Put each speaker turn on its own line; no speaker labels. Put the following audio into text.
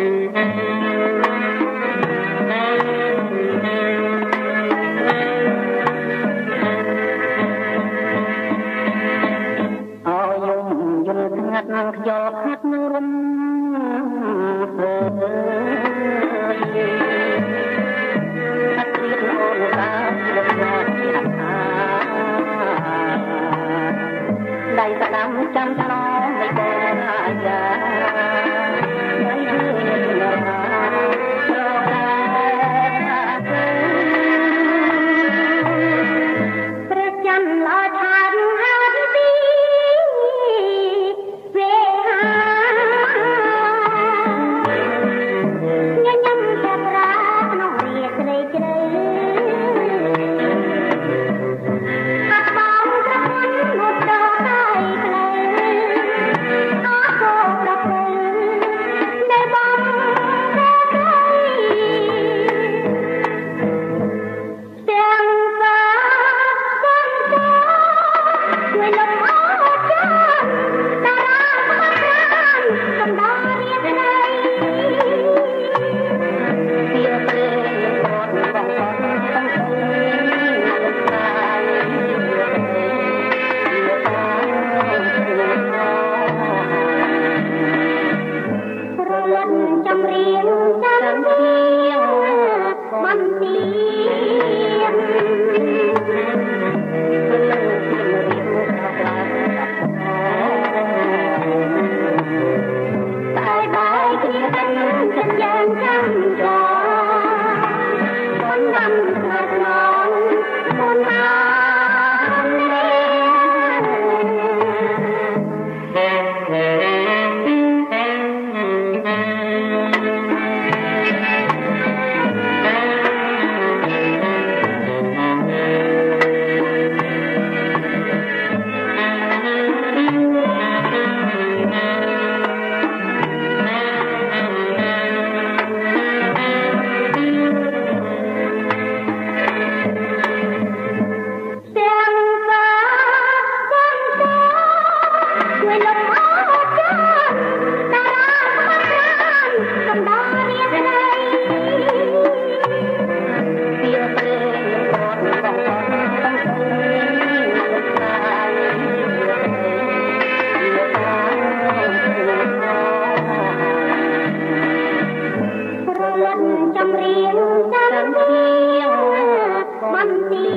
ដៃសកម្មចាំឆ្លងនៃបងអាយ៉ា ចម្រៀងតាមធៀងបន្ទា